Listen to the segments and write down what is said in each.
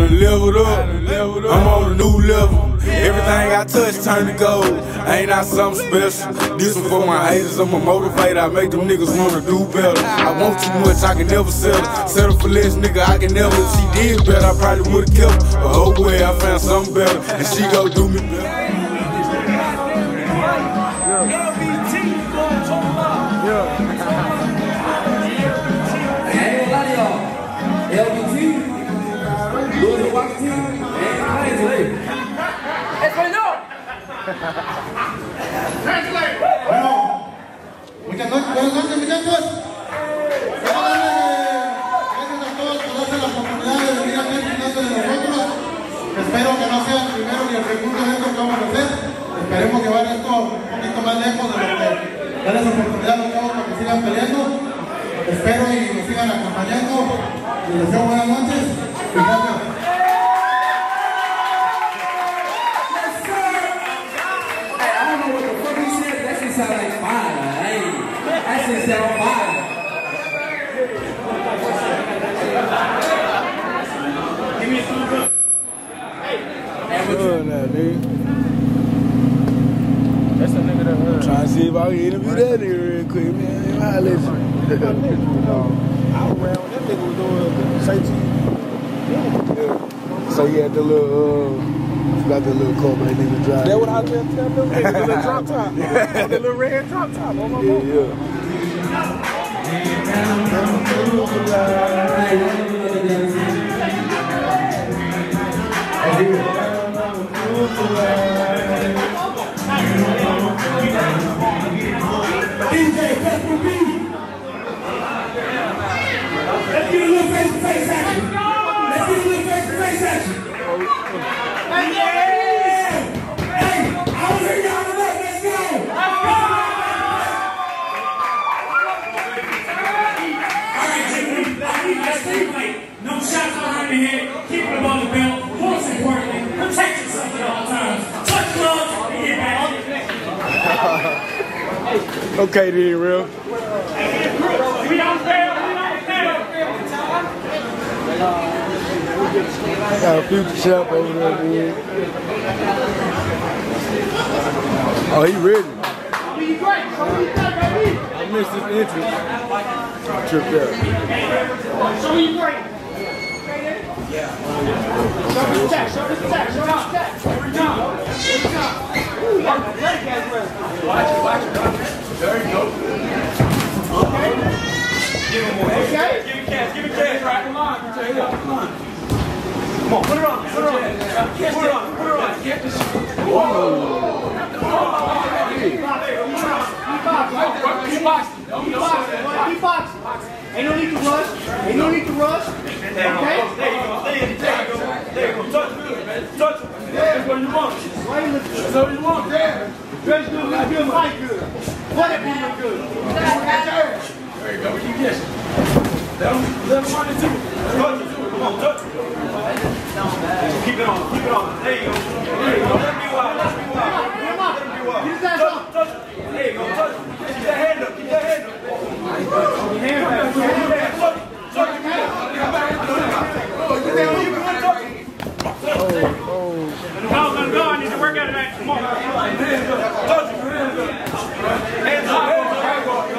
done leveled up. I'm on a new level. Everything I touch turn to gold. Ain't I something special? This one for my haters. I'm a motivator. I make them niggas wanna do better. I want too much, I can never settle. Settle for less, nigga, I can never. If she did better, I probably would've kept her. But oh well, I found something better. And she go do me better. Bueno, muchas noches, buenas noches muchachos. Gracias a todos por darse la oportunidad de venir aquí al de nosotros. Espero que no sea el primero ni el segundo evento que vamos a hacer. Esperemos llevar esto un poquito más lejos de lo que darles oportunidad a los para que sigan peleando. Espero y me sigan acompañando. Les deseo buenas noches That's a nigga that uh, Trying to see if I can interview that nigga real quick, man. I'll let you. I was when that nigga was doing say to you. Yeah. So you had the little, uh, got the little car, but that nigga drive. That what I was telling them niggas, the little drop top. The little red drop top on my Yeah, phone. yeah. Okay, then, real. We don't fail. We don't fail. Got a future chef over there, dude. Oh, he ready. I missed his entrance. Tripped out. Show me break. Show me the tech. Show the tech. Show the tech. Every time. Every time. Watch it. Watch it. There you go. Okay. Give him more. Okay. Give him cash. Give him cash. Right. Come on. Come on. Come on. Put it on. Put it on. Put it on. Put it on. Get this. Keep boxing. Keep boxing. Keep boxing. Ain't no need to rush. Ain't no need to rush. Okay? There you go. There you go. There you go. Touch good, man. Touch it. That's what you want. That's what you want. Dress good, look good, fight good. What if you look good? There you go. Keep this. Let him, let him run it too. Touch it. Come on, touch it. Keep it on. Keep it on. There you go. There you go. Let him be wild. Let him be wild. Let him be wild. Touch, touch it. There you go. Touch it. Keep that hand up. Keep that hand up. Hand back. Hand back. Touch it. Touch it. Go, go, go. I need to work out of that. Come on. Touch it. Hands up. Hands up.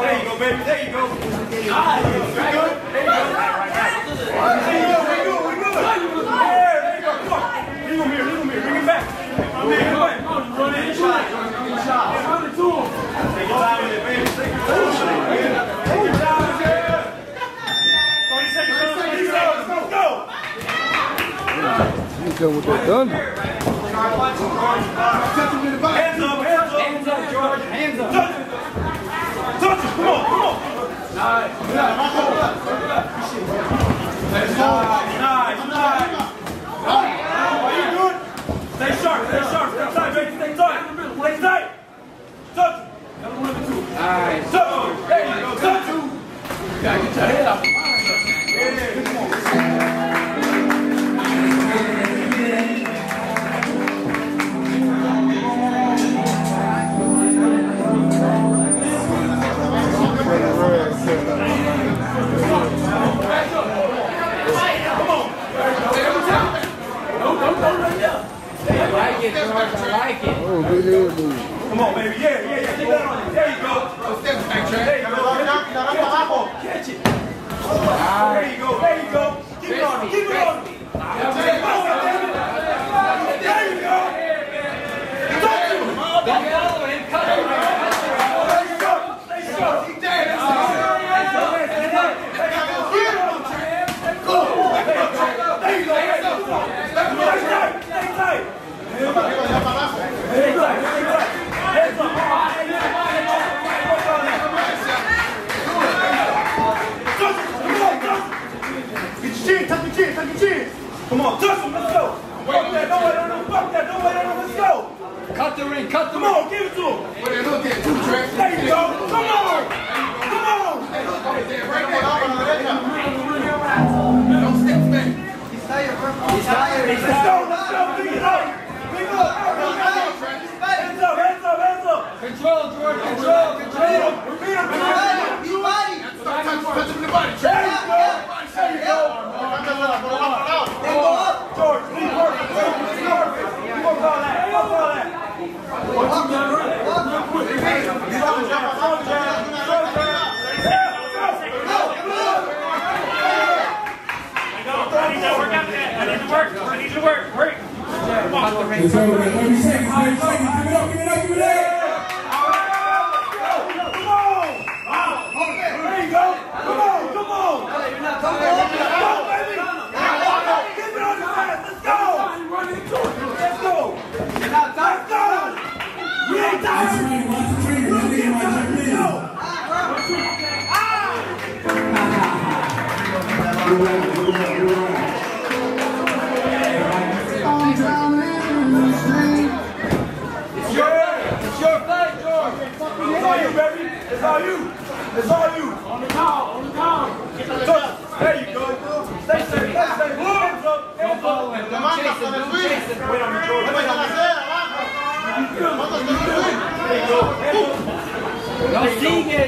There you go, There you go. Ah, you good? You go. There you go. We good. We good. There you go. Come on. Come. Come back. Run in. Shot. Run it to him. Take your time with it, baby. Take your time with it. Take your time with it. 30 seconds. 30 seconds. Let's go. Come with that thunder. Hands up, hands up. Hands up, George. Hands up. Touch it. Touch it. Come on, come on. Nice. Nice, nice. Are you good? Stay sharp, stay sharp, stay tight, baby, stay tight. Stay tight. Touch it. Nice. Touch it. There you go. Touch it. Gotta get your head off the line. There you go. There you go. Keep it on. Keep it on. Come on, touch him, let's go. Fuck that, don't wait on him, fuck that, don't wait on him, let's go. Cut the ring, cut the ring. Come on, give it to him. What are they looking at, two tracks. Let's go, this next lady. Give it up, give it up, give it up. Thank you. It's all you. On the count, on the count. Get on the ground. There you go. Stay safe, stay safe. Hands up, hands up. Demanda con el swing. Wait on the door. Wait on the cera, abajo. There you go. Don't sing it.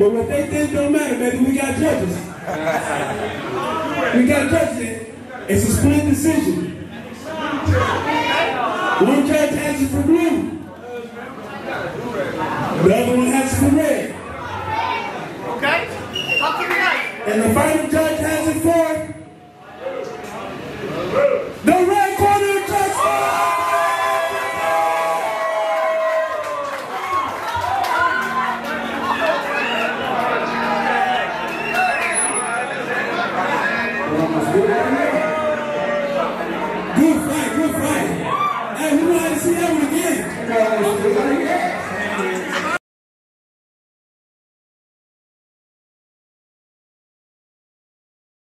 But what they think don't matter, baby. We got judges. we got judges. It's a split decision. One judge has it for blue. The other one has it for red. Okay? Talk to me nice. And the final